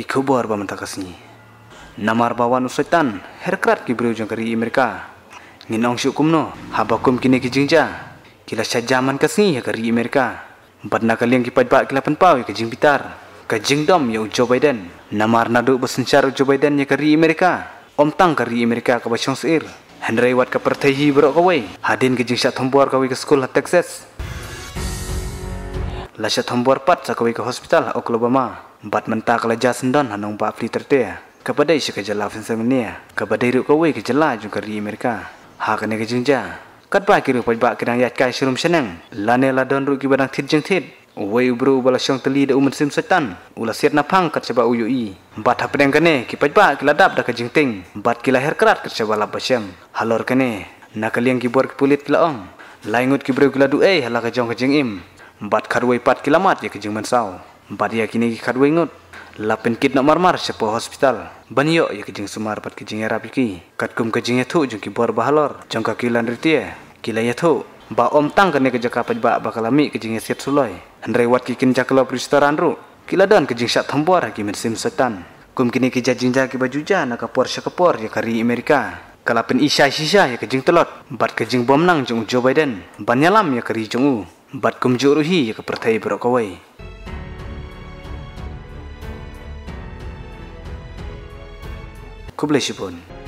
ki khobor ba manta kasni namar bawan usaitan herkrat ki breu jang kari amerika ngin ong shu kumno habakum kini ki jingja kila syajaman kasni ya kari amerika badna kaliang ki pajba kila penpau ya jing bitar ka jing dom ya Joe Biden. Namar nadu besencar Joe Biden ya kari amerika om tang kari amerika ka basyong seir. Henry wat ka pertehi berok kawai hadin ke jing syat thombuar kawai ke sekolah Texas Lashat thombuar pat sa kawai ke hospital Oklahoma. Bat mentak laja sendon hanong ba fli terte kepada isi ke semenia kepada iru ko we ke jala jung kari amerika. Ha kene ke jingja kat ba paj ba kirang yat kai shirum seneng lane la don ru ki badang thit jing thit. We ubru bala syong teli de umun sim setan. Ula siat na pang kat seba uyu i. Bat ha kene ki paj ba ki ladap da ke jing ting. Bat ki lahir kerat kat seba la halor kene nakaliang ki bor ki pulit ki laong. Laingut ki bru ki ladu eh hala ke jong ke jing im bat karwai pat kilamat ya ke jing mansau Badia kini ki kadwe ngut. Lapen kit nak marmar sepo hospital. Banyo ya kijing sumar pat kijing era piki. Kat kum kijing ya thu jung ki bor bahalor. Jung ka kilan ritie. Kila ya thu. Ba om tang kene ke jaka paj ba bakalami kijing ya siat suloi. Hendrai wat ki kin jakalo restoran ru. Kila dan kijing sat thambor ki sim setan. Kum kini ki jajing ja ki baju ja na kapor syakapor ya kari Amerika. Kalapen isya sisa ya kijing telot. Bat kijing bom nang jung Joe Biden. Banyalam ya kari jung u. Bat kum juruhi ya kepertai berokawai. Kublai Shibun.